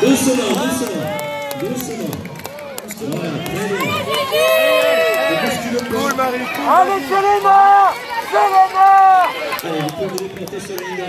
Doucement, doucement. Doucement. Voilà, très bien. Cool, Marie, cool, Allez, Selena Selena Allez, vous pouvez vous sur la